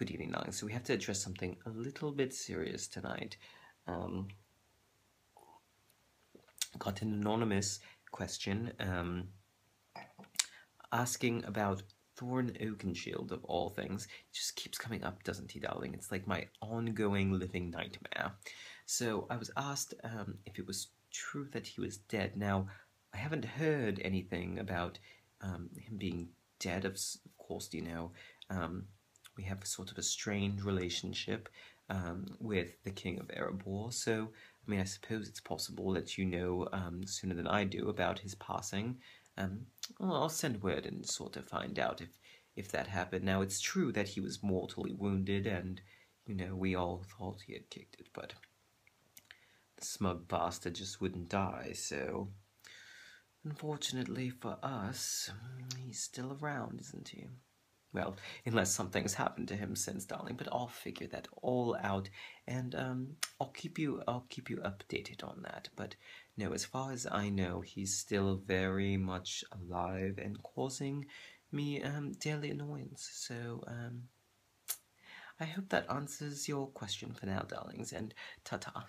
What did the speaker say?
Good evening, darling. So we have to address something a little bit serious tonight. Um, got an anonymous question um, asking about Thorin Oakenshield of all things. It just keeps coming up, doesn't he, darling? It's like my ongoing living nightmare. So I was asked um, if it was true that he was dead. Now, I haven't heard anything about um, him being dead. Of, course, you know, um, we have sort of a strained relationship um, with the King of Erebor. So, I mean, I suppose it's possible that you know um, sooner than I do about his passing. Um, well, I'll send word and sort of find out if if that happened. Now, it's true that he was mortally wounded, and you know we all thought he had kicked it, but the smug bastard just wouldn't die. So, unfortunately for us, he's still around, isn't he? Well, unless something's happened to him since, darling. But I'll figure that all out, and um, I'll keep you. I'll keep you updated on that. But no, as far as I know, he's still very much alive and causing me um daily annoyance. So um, I hope that answers your question for now, darlings. And ta ta.